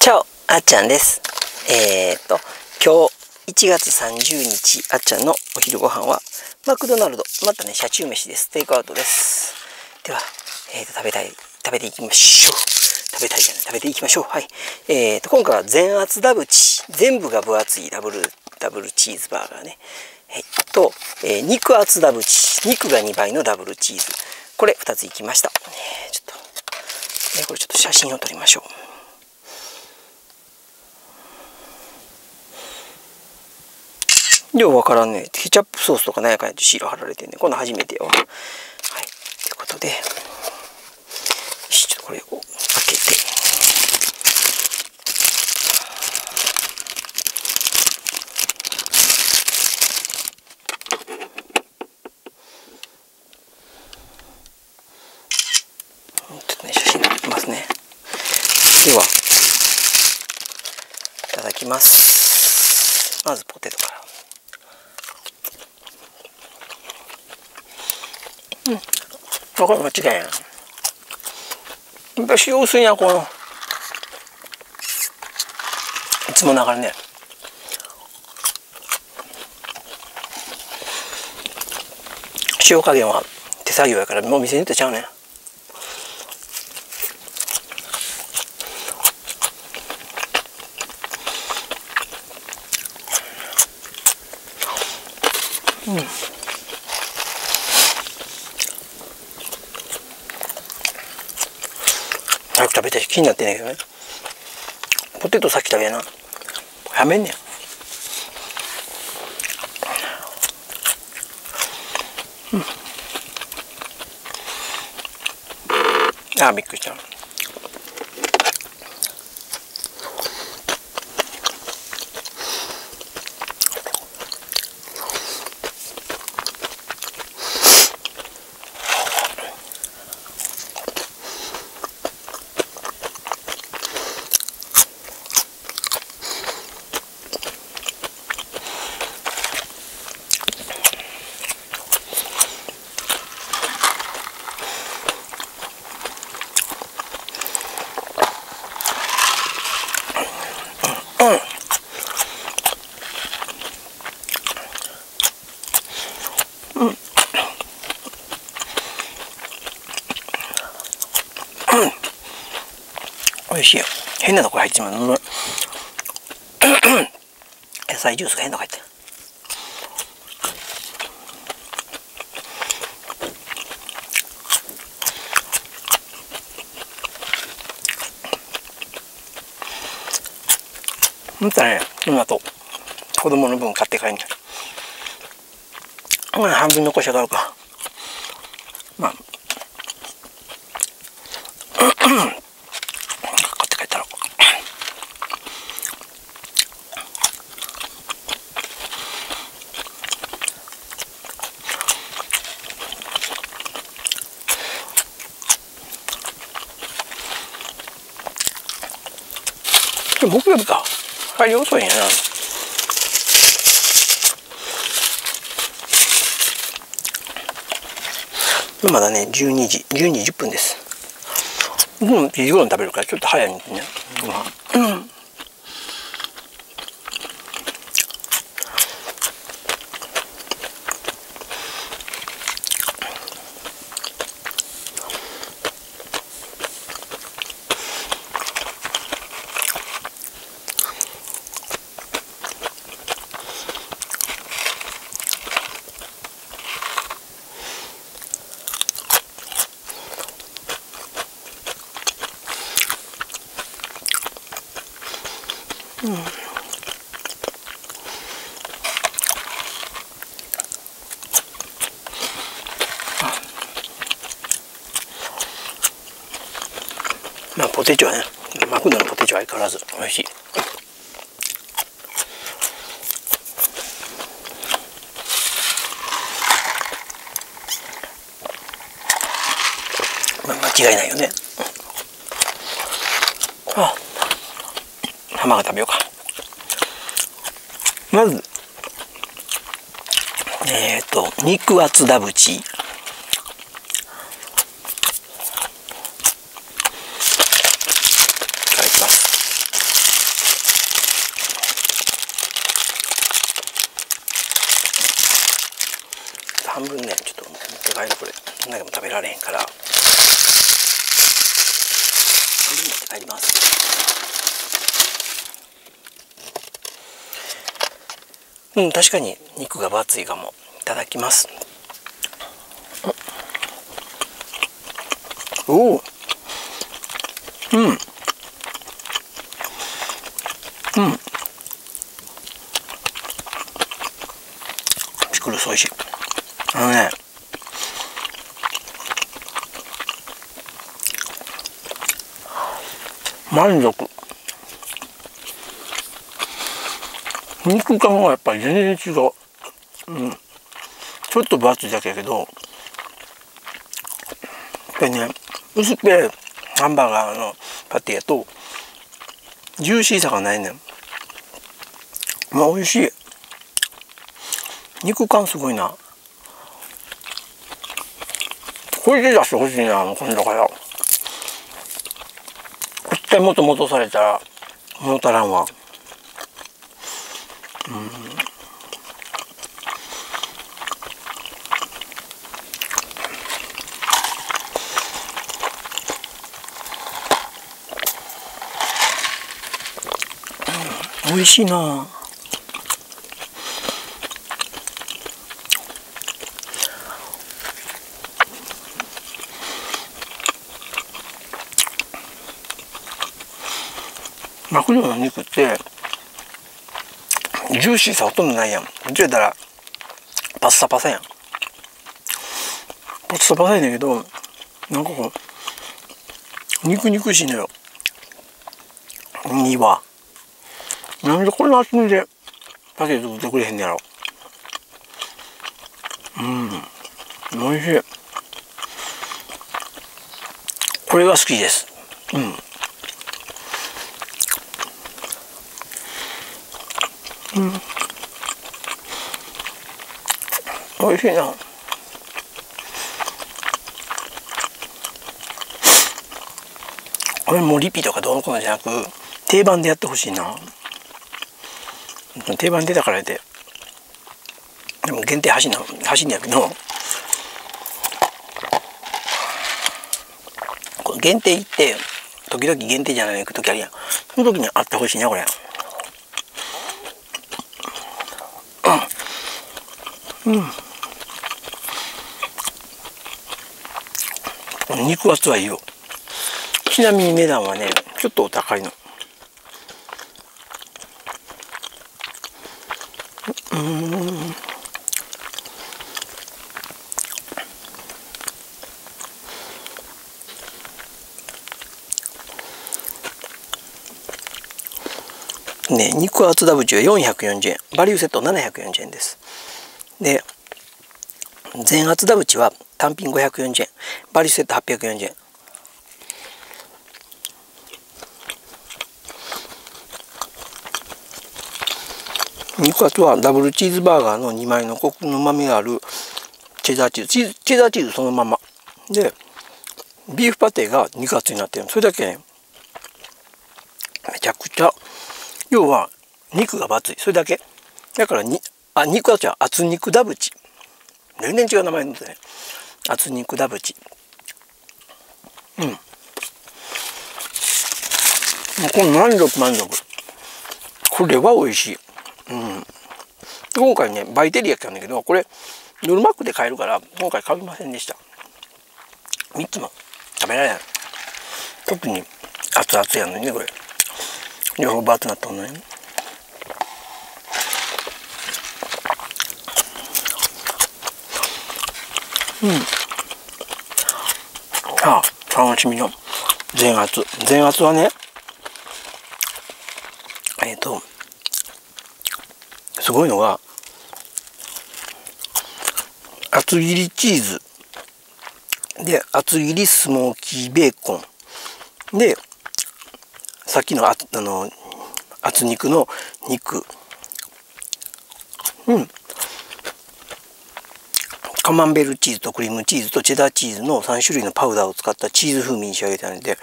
チャオあっちゃんです。えー、っと今日1月30日あっちゃんのお昼ご飯はマクドナルド。またね車中飯です。テイクアウトです。では、えー、と食べたい食べていきましょう。食べたいじゃない。食べていきましょう。はい。えー、と今回は全厚ダブチ。全部が分厚いダブルダブルチーズバーガーね。はい、と、えー、肉厚ダブチ。肉が2倍のダブルチーズ。これ2ついきました、えー、ちょっと、え、これちょっと写真を撮りましょう。ようわからんね。ケチャップソースとか何やかんやってシール貼られてんね。こんな初めてよ。はい。ということで、よし、ちょっとこれを開けて。ちょっとね、写真撮ってますね。では、いただきます。まずポテトから。うん。これ間違いやん。やっぱ塩薄いな、この。いつもながらね。塩加減は手作業やからもう店に行ってちゃうねん早く食べたい気になってんねんけどね。ポテトさっき食べやな。やめんねんうん。あびっくりした。美味しいよ。変なとこ入っちまうの。野菜ジュースが変なとこ入ってる。むたね今と子供の分買って帰ん。ないま半分残してろうかまあ買って帰ったろ僕曜日か。帰り遅いな。まだね12時12時10分です。もう1時頃に食べるからちょっと早いんですね。うんうん。ポテチはねマクドのポテチは相変わらず美味しい。間違いないよね。あ卵食べようか。まずえっ、ー、と肉厚ダブチいただきます半分ねちょっと持って帰るこれ何でも食べられへんから。半分持って帰ります。うん確かに肉が分厚いかも。いただきます。おおうん。うん。ピクルス美味しい。あのね。満足。肉感はやっぱり全然違う。うん。ちょっと分厚いだけやけど。やっぱりね薄くてハンバーガーのパティやとジューシーさがないねん。まあ美味しい。肉感すごいな。これで出してほしいな今度から絶対もっと戻されたら物足らんわ。うん。美味しいなマクドの肉ってジューシーさほとんどないやん。うちやったらパッサパサやん。パッサパサやねんけどなんかこう肉肉しいのよ。身は。なんでこれの厚みでパテ作ってくれへんねやろ。うん。美味しい。これが好きです。うん。うん。美味しいな。これもリピとかどうのこうのじゃなく定番でやってほしいな。定番出たからででも限定走んな走んやけど。限定行って時々限定じゃない行く時あるやん。その時にあってほしいなこれ。うん。肉厚はいいよ。ちなみに値段はねちょっとお高いの。うん。ね肉厚ダブチは440円。バリューセット740円です。で全厚ダブチは単品540円バリセット840円。肉厚はダブルチーズバーガーの2枚のコクの旨味があるチェダーチーズ。チーズチェダーチーズそのまま。でビーフパテが肉厚になってる。それだけねめちゃくちゃ。要は肉が分厚い。それだけ。だからにあ肉厚は厚肉ダブチ。全然違う名前なんでね。厚肉ダブチ。うん。もうこの満足満足これは美味しい。うん。今回ねバイテリア来たんだけどこれノルマックで買えるから今回買いませんでした。3つも食べられない。特に熱々やのにねこれ。両方バーッとなったのにうああ楽しみの。全圧全圧はねえっ、ー、とすごいのが厚切りチーズ。で厚切りスモーキーベーコン。でさっきのああの厚肉の肉。うん。カマンベールチーズとクリームチーズとチェダーチーズの3種類のパウダーを使ったチーズ風味に仕上げたので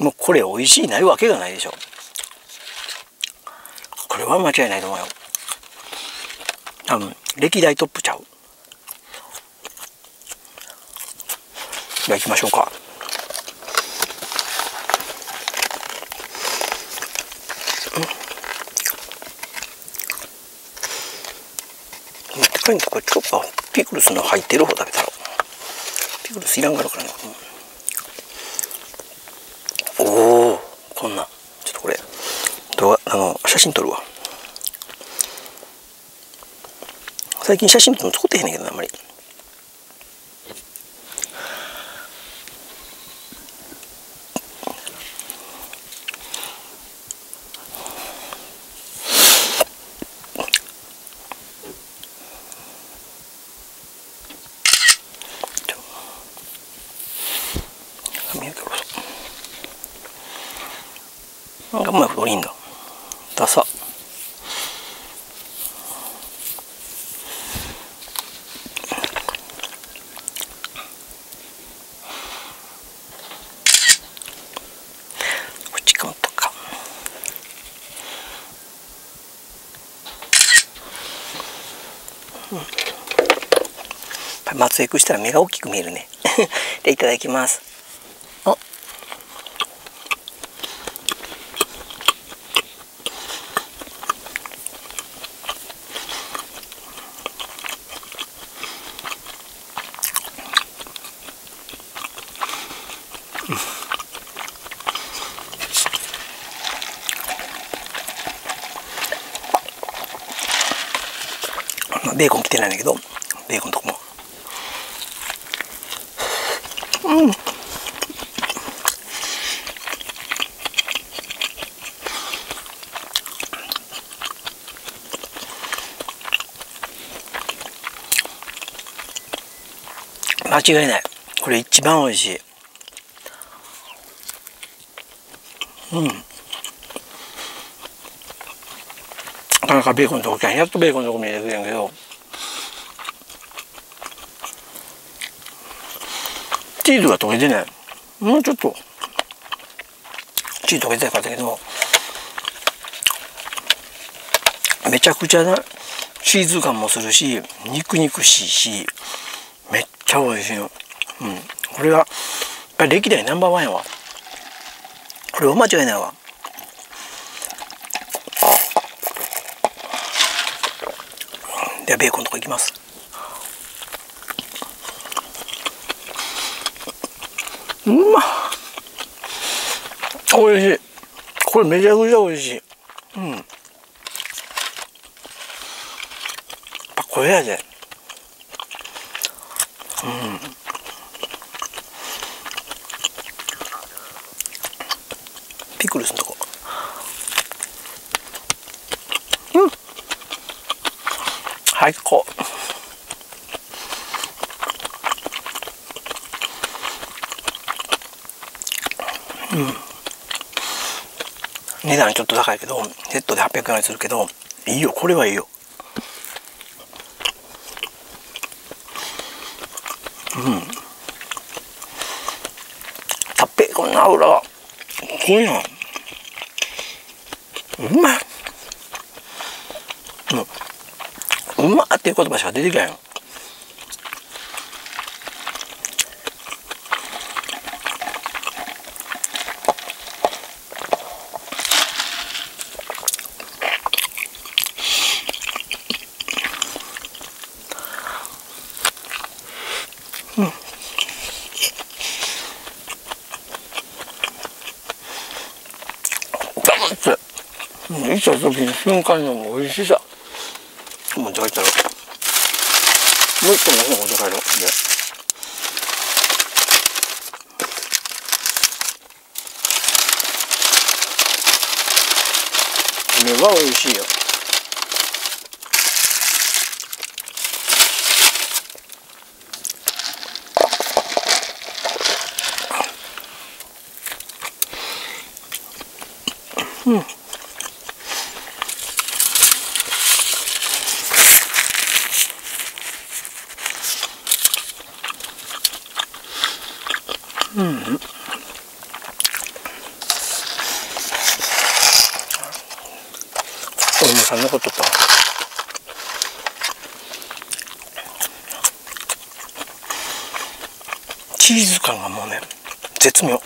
もうこれ美味しいないわけがないでしょ。これは間違いないと思うよ。多分歴代トップちゃう。じゃあ行きましょうか。持って帰んこれちょっとピクルスの入ってる方食べたらピクルスいらんからからね。おおこんな。ちょっとこれ。動画あの写真撮るわ。最近写真撮ってへんねんけどあんまり見えるけどなんかうまいこといいんだダサこっちかもっとかうん。松江くしたら目が大きく見えるね。でいただきます。ベーコン来てないんだけどベーコンとこも。うん。間違いない。これ一番美味しい。うんなかなかベーコンとこやっとベーコンのとこ見えてくれんけどチーズが溶けてないもうちょっとチーズ溶けてなかったけどめちゃくちゃなチーズ感もするし肉肉しいしめっちゃ美味しいようんこれがやっぱり歴代ナンバーワンやわこれは間違いないわではベーコンとかいきます？うまっ。おいしい。これめちゃくちゃおいしい。うん。やっぱこれやで。うんピクルスのとこうん最高うん値段ちょっと高いけどセットで800円するけどいいよこれはいいよ。うん。たっぺこんな油。がすごいな。うまい。うん。うまっていう言葉しか出てけんよ黙って見た時に瞬間の美味しさ持って帰ったらもう一個の方持って帰ろうでこれは美味しいようん。うん。お嫁さん残っとったわ。チーズ感がもうね絶妙。うん。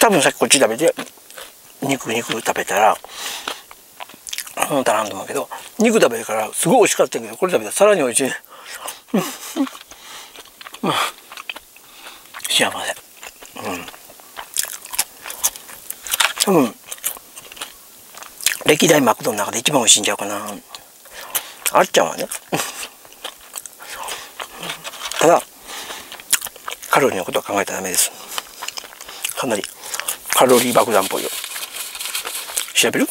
多分さっきこっち食べて肉肉食べたら思ったなと思うけど肉食べるからすごい美味しかったけどこれ食べたらさらに美味しい。まあ幸せうん多分歴代マクドの中で一番美味しいんちゃうかな。あっちゃんはね。ただカロリーのことは考えたらダメです。かなりカロリー爆弾っぽいよ。調べる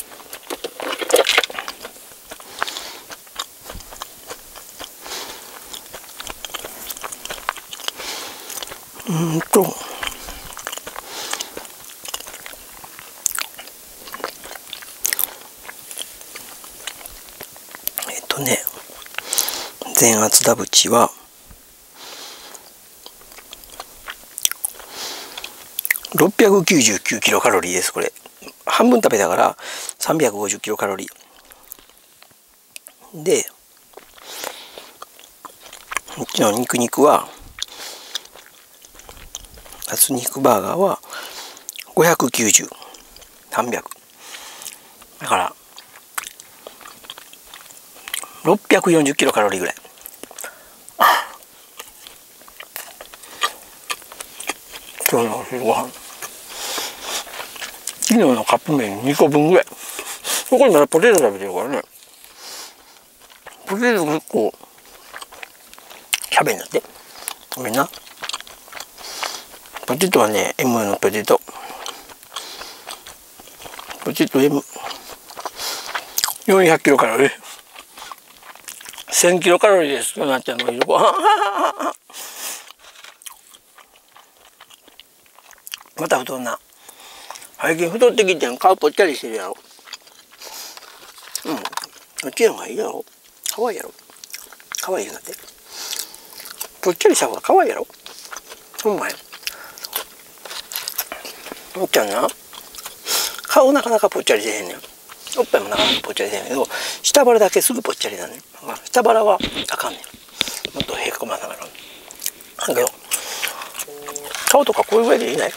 うんとえっとね全圧ダブチは699キロカロリーですこれ半分食べたから350キロカロリーでこっちの肉肉は厚肉バーガーは590、300。だから、640キロカロリーぐらい。今日のお昼ご飯。昨日のカップ麺2個分ぐらい。ここにまだポテト食べてるからね。ポテト結構、キャベになって。ごめんな。ポテトはね M のポテトポテト M400 キロカロリー1000キロカロリーですとなっちゃうのいるご飯また太んな。最近太ってきてん顔ぽっちゃりしてるやろ。うん。こっちの方がいいやろ。かわいいやろ。かわいいなって。ぽっちゃりした方がかわいいやろ。ほんまや。おっちゃんな。顔なかなかぽっちゃりせへんねん。おっぱいもなかなかぽっちゃりせへんけど下腹だけすぐぽっちゃりなんね下腹はあかんねん。もっとへこまながら。だけど顔とかこういうぐらいでいいね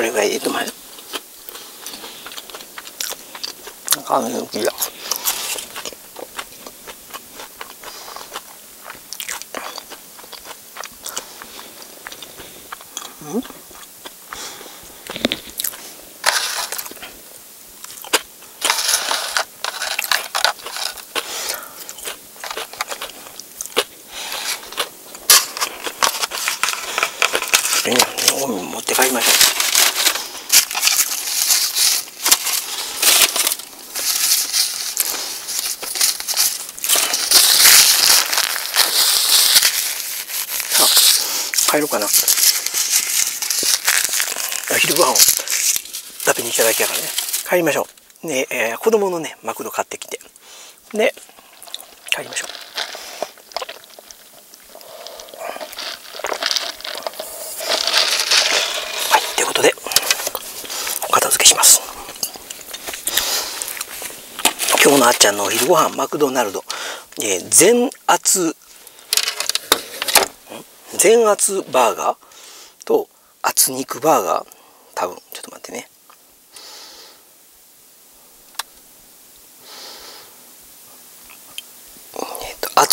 これぐらいでいいと思うよあのきだでね、持って帰りましょう。さあ、帰ろうかな。昼ご飯を食べにいただきやからね。帰りましょう。ねえー、子供のね、マクド買ってきて。で、帰りましょうはいということでお片付けします。今日のあっちゃんのお昼ご飯マクドナルド、えー、全圧全圧バーガーと厚肉バーガー多分ちょっと待ってね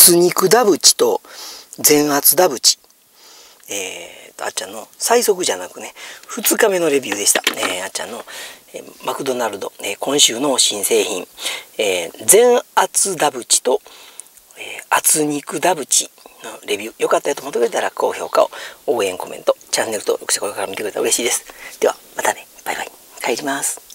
えっ、ー、と厚肉ダブチと全圧ダブチえー、あっちゃんの最速じゃなくね2日目のレビューでした、えー、あっちゃんのえマクドナルド、え今週の新製品、えー、全厚ダブチと、えー、厚肉ダブチのレビュー、よかったよと思ってくれたら高評価を、応援コメント、チャンネル登録してこれから見てくれたら嬉しいです。では、またね、バイバイ。帰ります。